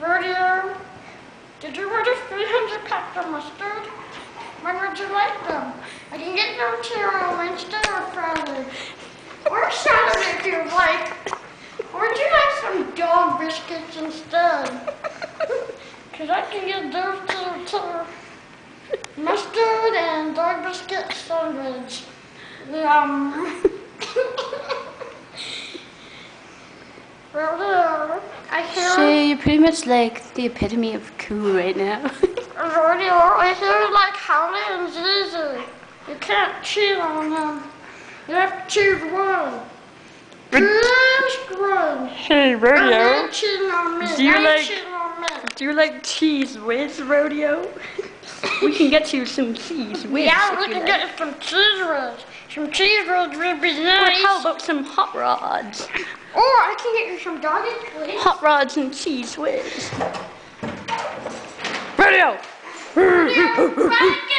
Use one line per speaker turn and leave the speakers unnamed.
Rodeo, did you order 300 packs of mustard? When would you like them? I can get them to you on Wednesday or Friday. Or Saturday if you like. Or would you like some dog biscuits instead? Because I can get those to, to mustard and dog biscuit sandwich. Um, Rodeo, I hear...
So you're pretty much like the epitome of cool right now.
Rodeo, I hear like Howley and Zizi. You can't cheat on them. You have to choose one. Just one.
hey,
I'm not cheating on me.
Do you
I ain't
like-
cheating on me.
Do you like Cheez Whiz rodeo? we can get you some Cheez Whiz.
Yeah, we can
like.
get some cheese rolls. Some cheese rolls would be
Or how about some hot rods?
Or I can get you some doggy.
Hot rods and Cheez Whiz.
Try again.